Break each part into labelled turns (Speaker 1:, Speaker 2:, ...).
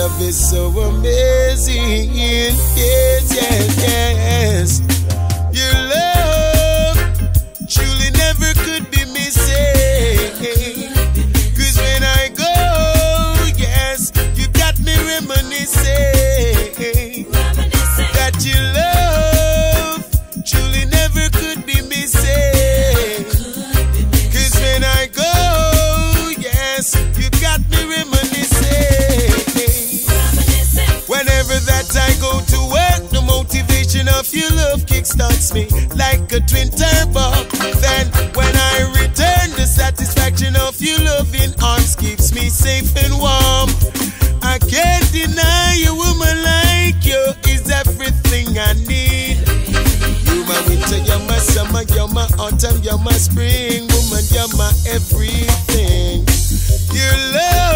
Speaker 1: love is so amazing. Yes, yes, yes. music stuns me like a twin turbo. Then when I return, the satisfaction of your loving arms keeps me safe and warm. I can't deny a woman like you is everything I need. You my winter, you're my summer, you're my autumn, you're my spring, woman, you're my everything. Your love.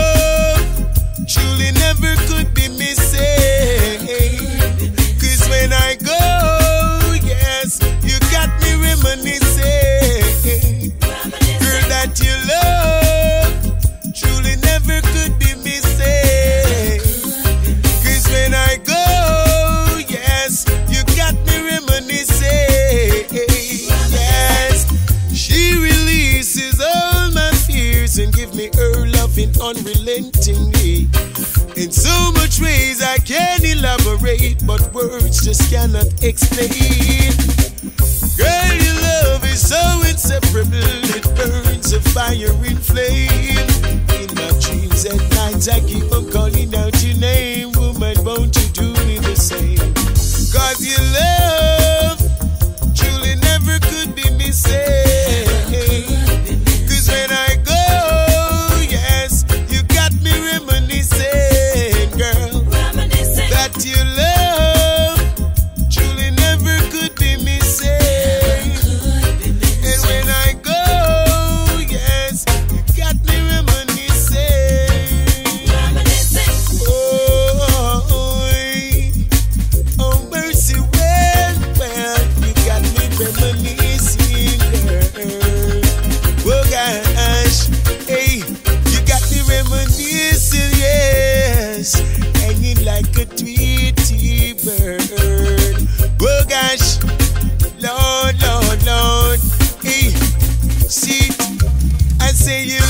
Speaker 1: unrelentingly. In so much ways I can elaborate, but words just cannot explain. Girl, your love is so inseparable, it burns a fire in flame. In my dreams at night, I keep say you.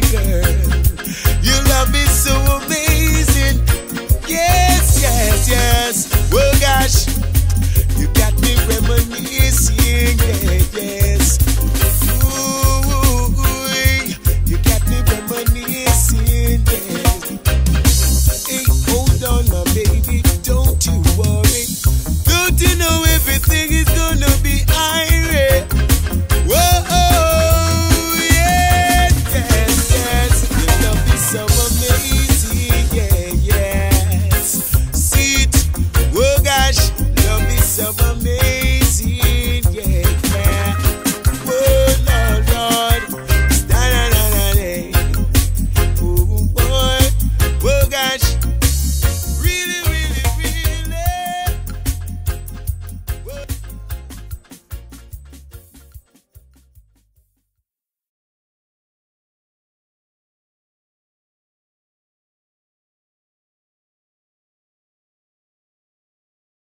Speaker 1: pretty girl.